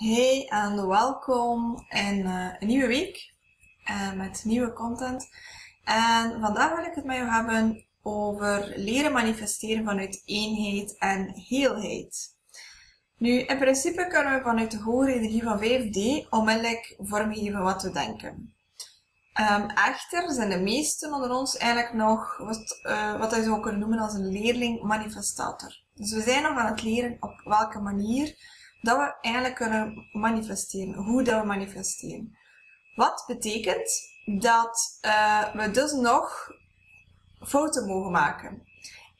Hey en welkom in uh, een nieuwe week uh, met nieuwe content. En vandaag wil ik het met jou hebben over leren manifesteren vanuit eenheid en heelheid. Nu, in principe kunnen we vanuit de hogere energie van 5D onmiddellijk vormgeven wat we denken. Um, echter zijn de meesten onder ons eigenlijk nog wat, uh, wat je zou kunnen noemen als een leerling-manifestator. Dus we zijn nog aan het leren op welke manier dat we eigenlijk kunnen manifesteren. Hoe dat we manifesteren. Wat betekent dat uh, we dus nog fouten mogen maken.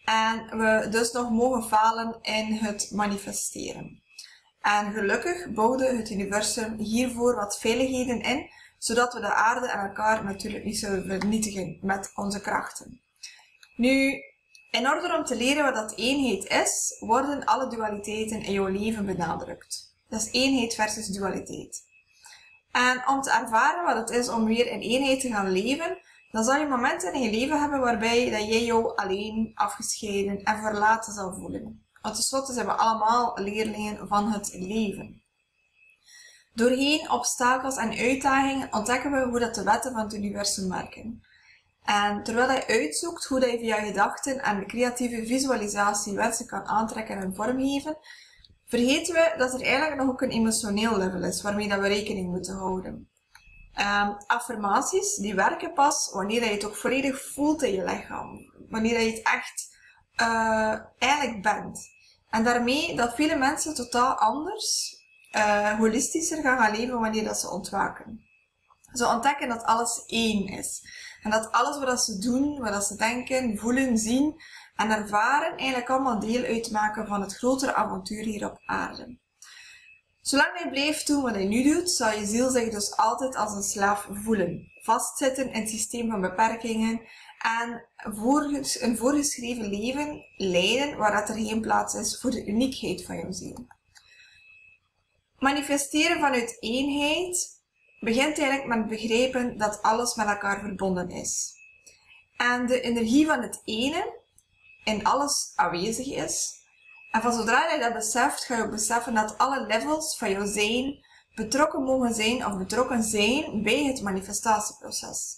En we dus nog mogen falen in het manifesteren. En gelukkig bouwde het universum hiervoor wat veiligheden in, zodat we de aarde en elkaar natuurlijk niet zullen vernietigen met onze krachten. Nu, in orde om te leren wat dat eenheid is, worden alle dualiteiten in jouw leven benadrukt. Dat is eenheid versus dualiteit. En om te ervaren wat het is om weer in eenheid te gaan leven, dan zal je momenten in je leven hebben waarbij dat jij jou alleen, afgescheiden en verlaten zal voelen. Want tenslotte zijn we allemaal leerlingen van het leven. Doorheen obstakels en uitdagingen ontdekken we hoe dat de wetten van het universum werken. En terwijl hij uitzoekt hoe hij via gedachten en creatieve visualisatie wensen kan aantrekken en vormgeven, vergeten we dat er eigenlijk nog ook een emotioneel level is waarmee dat we rekening moeten houden. Um, affirmaties die werken pas wanneer je het ook volledig voelt in je lichaam. Wanneer je het echt uh, eigenlijk bent. En daarmee dat vele mensen totaal anders, uh, holistischer gaan gaan leven wanneer dat ze ontwaken. Ze ontdekken dat alles één is. En dat alles wat ze doen, wat ze denken, voelen, zien en ervaren, eigenlijk allemaal deel uitmaken van het grotere avontuur hier op aarde. Zolang hij blijft doen wat hij nu doet, zal je ziel zich dus altijd als een slaaf voelen. Vastzitten in het systeem van beperkingen en een voorgeschreven leven leiden waar er geen plaats is voor de uniekheid van jouw ziel. Manifesteren vanuit eenheid begint eigenlijk met begrijpen dat alles met elkaar verbonden is. En de energie van het ene in alles aanwezig is. En van zodra je dat beseft, ga je beseffen dat alle levels van jouw zijn betrokken mogen zijn of betrokken zijn bij het manifestatieproces.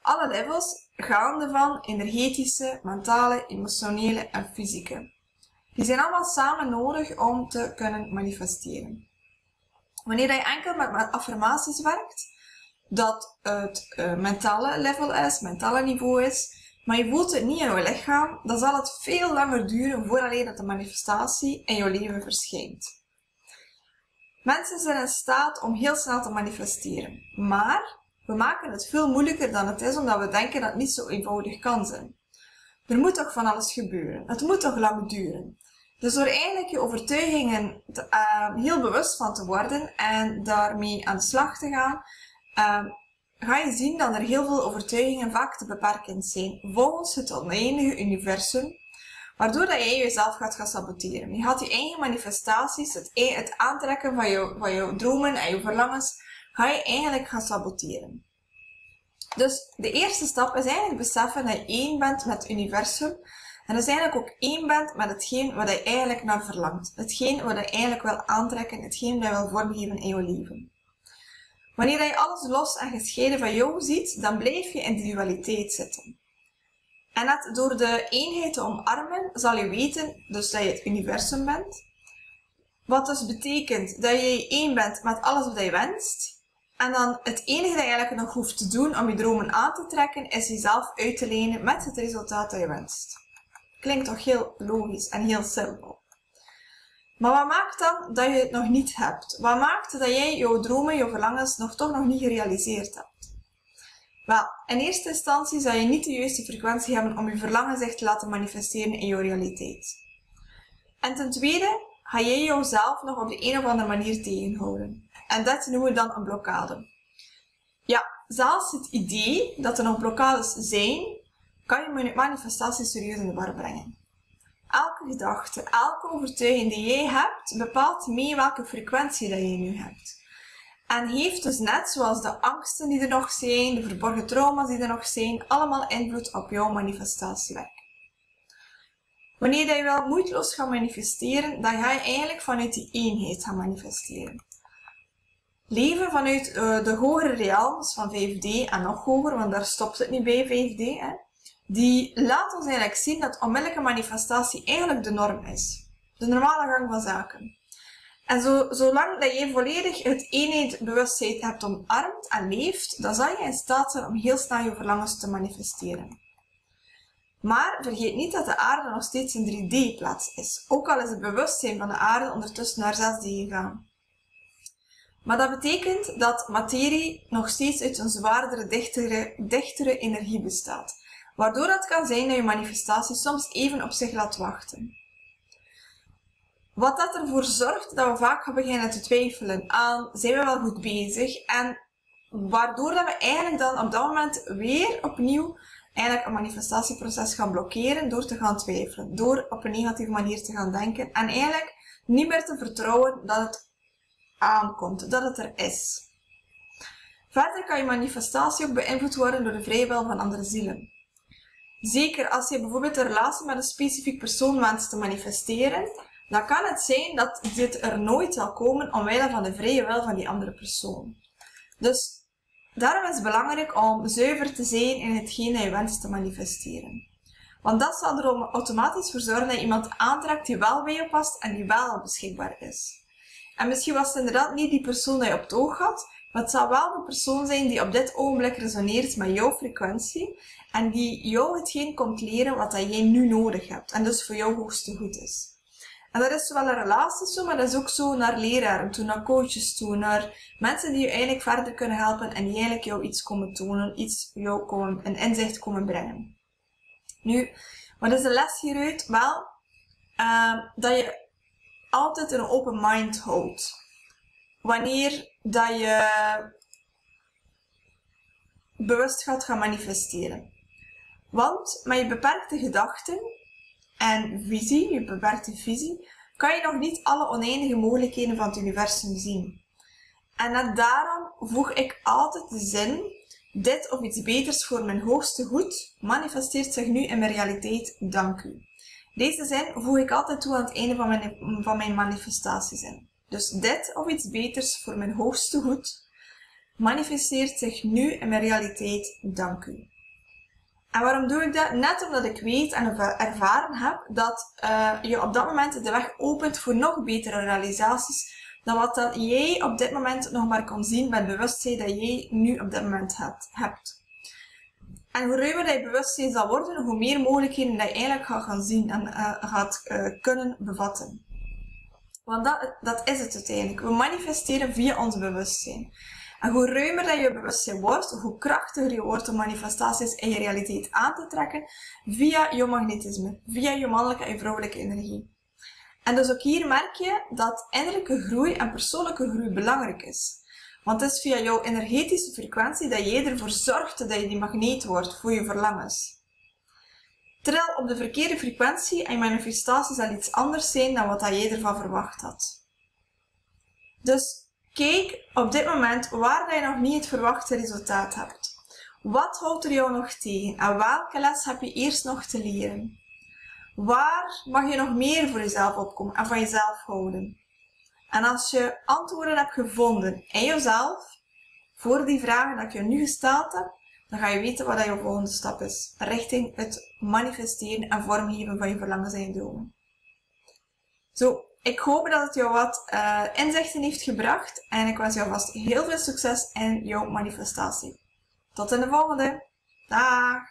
Alle levels gaande van energetische, mentale, emotionele en fysieke. Die zijn allemaal samen nodig om te kunnen manifesteren. Wanneer je enkel met affirmaties werkt, dat het uh, mentale level is, mentale niveau is, maar je voelt het niet in je lichaam, dan zal het veel langer duren voordat dat de manifestatie in je leven verschijnt. Mensen zijn in staat om heel snel te manifesteren, maar we maken het veel moeilijker dan het is omdat we denken dat het niet zo eenvoudig kan zijn. Er moet toch van alles gebeuren. Het moet toch lang duren. Dus door eigenlijk je overtuigingen uh, heel bewust van te worden en daarmee aan de slag te gaan, uh, ga je zien dat er heel veel overtuigingen vaak te beperkend zijn volgens het oneindige universum, waardoor dat jij jezelf gaat gaan saboteren. Je gaat je eigen manifestaties, het, e-, het aantrekken van, jou, van jouw dromen en je verlangens, ga je eigenlijk gaan saboteren. Dus de eerste stap is eigenlijk beseffen dat je één bent met het universum en dat is eigenlijk ook één bent met hetgeen wat je eigenlijk naar verlangt. Hetgeen wat je eigenlijk wil aantrekken, hetgeen wat je wil vormgeven in je leven. Wanneer je alles los en gescheiden van jou ziet, dan blijf je in die dualiteit zitten. En net door de eenheid te omarmen, zal je weten dus dat je het universum bent. Wat dus betekent dat je één bent met alles wat je wenst. En dan het enige dat je eigenlijk nog hoeft te doen om je dromen aan te trekken, is jezelf uit te lenen met het resultaat dat je wenst. Klinkt toch heel logisch en heel simpel. Maar wat maakt dan dat je het nog niet hebt? Wat maakt dat jij jouw dromen, jouw verlangens nog toch nog niet gerealiseerd hebt? Wel, in eerste instantie zal je niet de juiste frequentie hebben om je verlangen zich te laten manifesteren in jouw realiteit. En ten tweede ga jij jouzelf nog op de een of andere manier tegenhouden. En dat noemen we dan een blokkade. Ja, zelfs het idee dat er nog blokkades zijn, kan je manifestatie serieus in de war brengen. Elke gedachte, elke overtuiging die jij hebt, bepaalt mee welke frequentie dat je nu hebt. En heeft dus net zoals de angsten die er nog zijn, de verborgen trauma's die er nog zijn, allemaal invloed op jouw manifestatiewerk. Wanneer je wel moeiteloos gaat manifesteren, dan ga je eigenlijk vanuit die eenheid gaan manifesteren. Leven vanuit uh, de hogere realms van 5D en nog hoger, want daar stopt het niet bij 5D, hè, die laat ons eigenlijk zien dat onmiddellijke manifestatie eigenlijk de norm is. De normale gang van zaken. En zo, zolang dat je volledig het eenheidsbewustzijn hebt omarmd en leeft, dan zal je in staat zijn om heel snel je verlangens te manifesteren. Maar vergeet niet dat de aarde nog steeds een 3D-plaats is, ook al is het bewustzijn van de aarde ondertussen naar 6D gegaan. Maar dat betekent dat materie nog steeds uit een zwaardere, dichtere, dichtere energie bestaat, waardoor het kan zijn dat je manifestatie soms even op zich laat wachten. Wat dat ervoor zorgt dat we vaak beginnen te twijfelen aan, zijn we wel goed bezig? En waardoor dat we eigenlijk dan op dat moment weer opnieuw eigenlijk een manifestatieproces gaan blokkeren door te gaan twijfelen, door op een negatieve manier te gaan denken en eigenlijk niet meer te vertrouwen dat het aankomt, dat het er is. Verder kan je manifestatie ook beïnvloed worden door de vrije wil van andere zielen. Zeker als je bijvoorbeeld een relatie met een specifiek persoon wenst te manifesteren, dan kan het zijn dat dit er nooit zal komen omwille van de vrije wil van die andere persoon. Dus daarom is het belangrijk om zuiver te zijn in hetgeen dat je wenst te manifesteren. Want dat zal er automatisch voor zorgen dat je iemand aantrekt die wel bij je past en die wel beschikbaar is. En misschien was het inderdaad niet die persoon die je op het oog had, maar het zal wel de persoon zijn die op dit ogenblik resoneert met jouw frequentie en die jou hetgeen komt leren wat dat jij nu nodig hebt en dus voor jou hoogste goed is. En dat is zowel een relaties zo, maar dat is ook zo naar leraren toe, naar coaches toe, naar mensen die je eigenlijk verder kunnen helpen en die eigenlijk jou iets komen tonen, iets jou komen, een inzicht komen brengen. Nu, wat is de les hieruit? Wel, uh, dat je altijd een open mind houdt. Wanneer dat je bewust gaat gaan manifesteren. Want met je beperkte gedachten en visie, je beperkte visie, kan je nog niet alle oneindige mogelijkheden van het universum zien. En net daarom voeg ik altijd de zin, dit of iets beters voor mijn hoogste goed, manifesteert zich nu in mijn realiteit, dank u. Deze zin voeg ik altijd toe aan het einde van mijn, van mijn manifestatiezin. Dus dit of iets beters voor mijn hoogste goed manifesteert zich nu in mijn realiteit, dank u. En waarom doe ik dat? Net omdat ik weet en ervaren heb dat uh, je op dat moment de weg opent voor nog betere realisaties dan wat jij op dit moment nog maar kan zien met bewustzijn dat jij nu op dit moment hebt. En hoe ruimer dat je bewustzijn zal worden, hoe meer mogelijkheden dat je eigenlijk gaat gaan zien en uh, gaat uh, kunnen bevatten. Want dat, dat is het uiteindelijk. We manifesteren via ons bewustzijn. En hoe ruimer dat je bewustzijn wordt, hoe krachtiger je wordt om manifestaties in je realiteit aan te trekken via je magnetisme, via je mannelijke en vrouwelijke energie. En dus ook hier merk je dat innerlijke groei en persoonlijke groei belangrijk is. Want het is via jouw energetische frequentie dat jij ervoor zorgt dat je die magneet wordt voor je verlangens. Terwijl op de verkeerde frequentie en manifestatie zal iets anders zijn dan wat jij ervan verwacht had. Dus kijk op dit moment waar je nog niet het verwachte resultaat hebt. Wat houdt er jou nog tegen en welke les heb je eerst nog te leren? Waar mag je nog meer voor jezelf opkomen en van jezelf houden? En als je antwoorden hebt gevonden in jezelf, voor die vragen dat ik je nu gesteld heb, dan ga je weten wat je volgende stap is. Richting het manifesteren en vormgeven van je verlangens en je dromen. Zo, ik hoop dat het jou wat uh, inzichten heeft gebracht en ik wens jou vast heel veel succes in jouw manifestatie. Tot in de volgende. Dag!